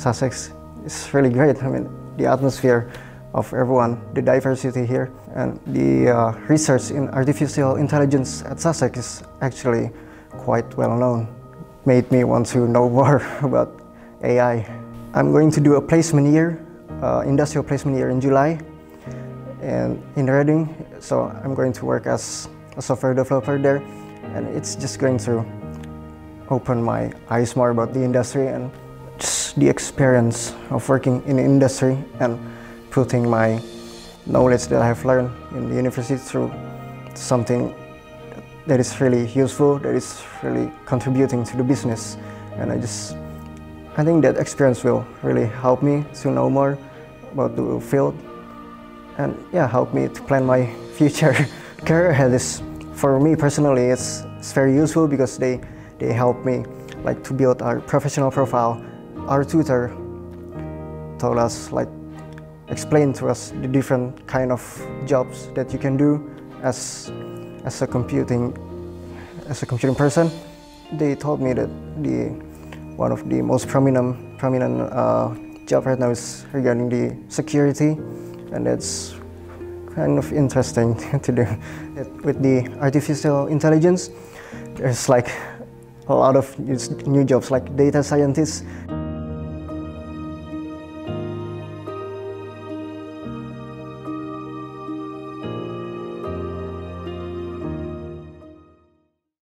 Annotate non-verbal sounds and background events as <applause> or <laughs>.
Sussex is really great. I mean, the atmosphere of everyone, the diversity here, and the uh, research in artificial intelligence at Sussex is actually quite well known. Made me want to know <laughs> more about AI. I'm going to do a placement year, uh, industrial placement year in July, and in Reading. So I'm going to work as a software developer there, and it's just going to open my eyes more about the industry and the experience of working in the industry and putting my knowledge that I have learned in the university through something that is really useful, that is really contributing to the business. And I just, I think that experience will really help me to know more about the field and yeah, help me to plan my <laughs> future <laughs> career ahead. Is for me personally, it's, it's very useful because they, they help me like to build our professional profile. Our tutor told us like explain to us the different kind of jobs that you can do as as a computing as a computing person. They told me that the one of the most prominent prominent uh, job right now is regarding the security, and that's kind of interesting <laughs> to do. With the artificial intelligence, there's like a lot of new jobs like data scientists.